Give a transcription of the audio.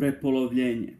prepolovljenje.